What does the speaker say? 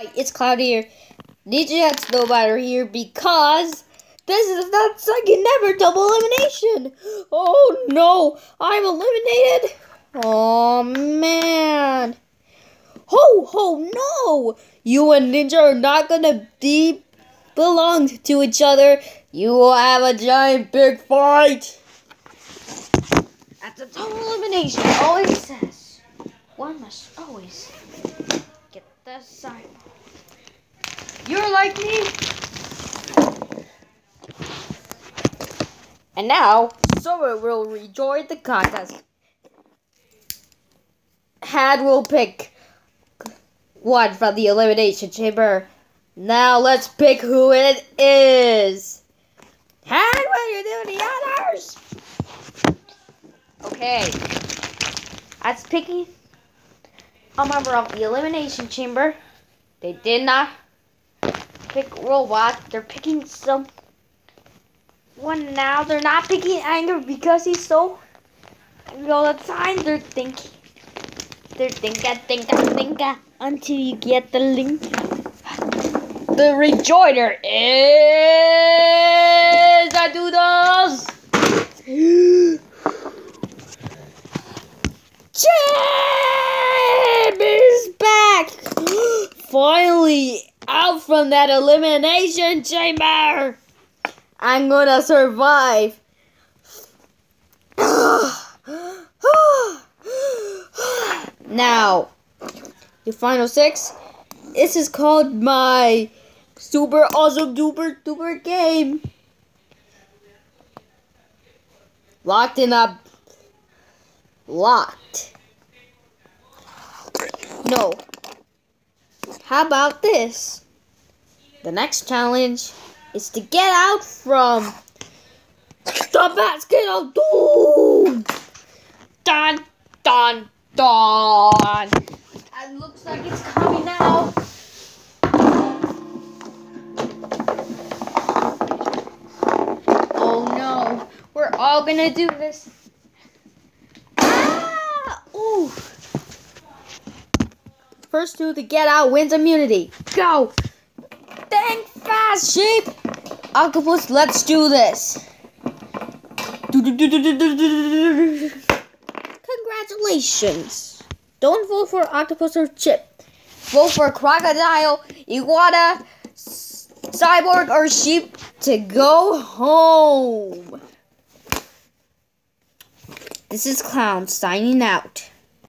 It's Cloud here. Ninja had Snowbiter here because this is not second ever double elimination. Oh no, I'm eliminated. Oh man. Ho ho no! You and Ninja are not gonna be belong to each other. You will have a giant big fight. That's a double elimination. Always says one must always the side. You're like me. And now, Summer will rejoin the contest. Had will pick one from the elimination chamber. Now let's pick who it is. Had, what are you do the others? Okay. That's picking a member of the elimination chamber. They did not pick robot. They're picking some one now. They're not picking anger because he's so angry all the time. They're thinking. They're thinking, thinking, thinking until you get the link. The rejoinder is Finally out from that elimination chamber. I'm gonna survive. now, your final six. This is called my super awesome duper duper game. Locked in a locked. No, how about this? The next challenge is to get out from the basket of doom. Dun, dun, dun. It looks like it's coming now. Oh no, we're all gonna do this. Ah! Ooh. First two to get out wins immunity. Go! Think fast, sheep! Octopus, let's do this. Congratulations. Don't vote for octopus or chip. Vote for crocodile, iguana, cyborg, or sheep to go home. This is Clown signing out.